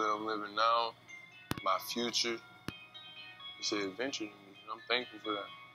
that I'm living now, my future, it's an adventure to me. And I'm thankful for that.